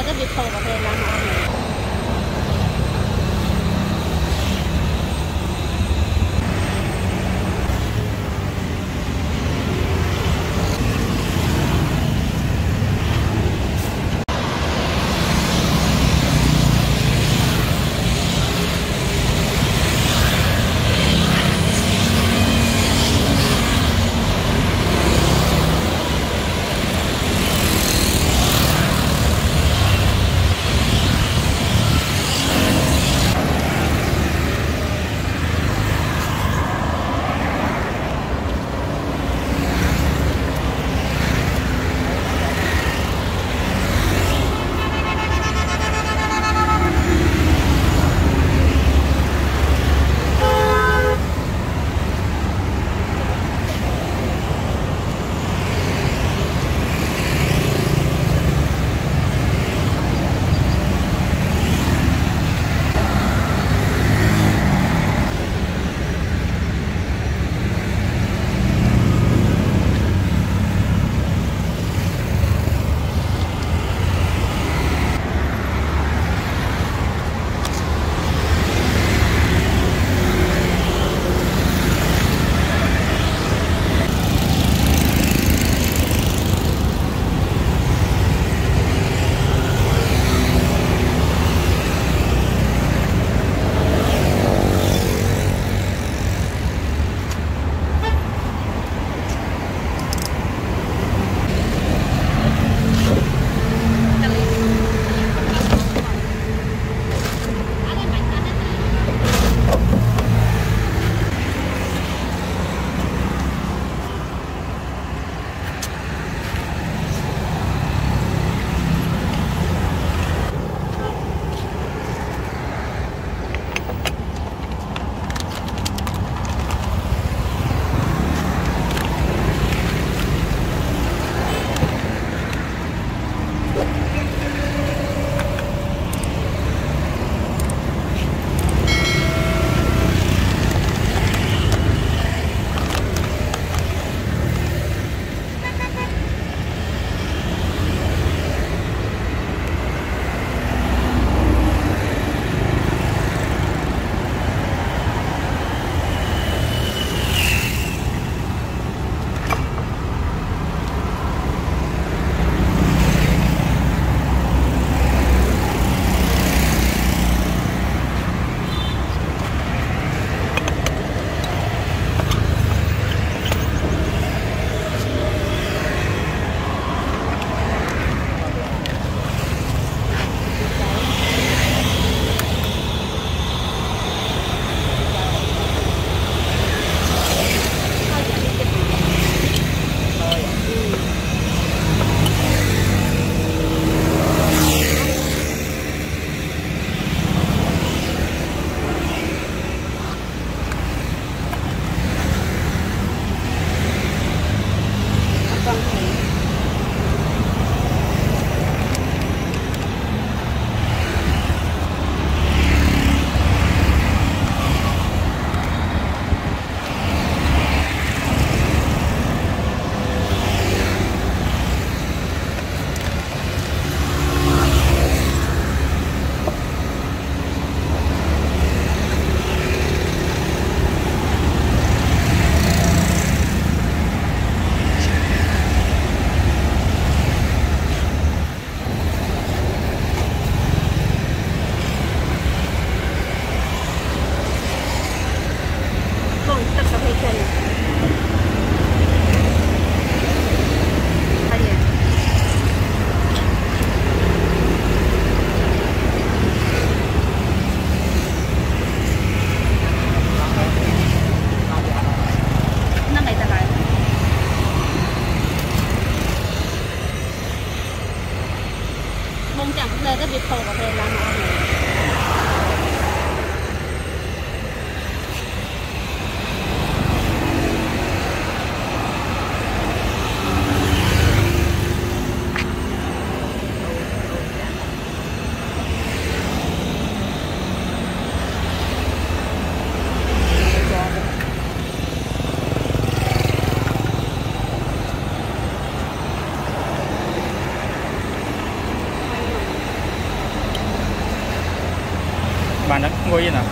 那个比较方便拿。งจากเลยก็บิดโผล่กับเพลงร้านหม可以呢。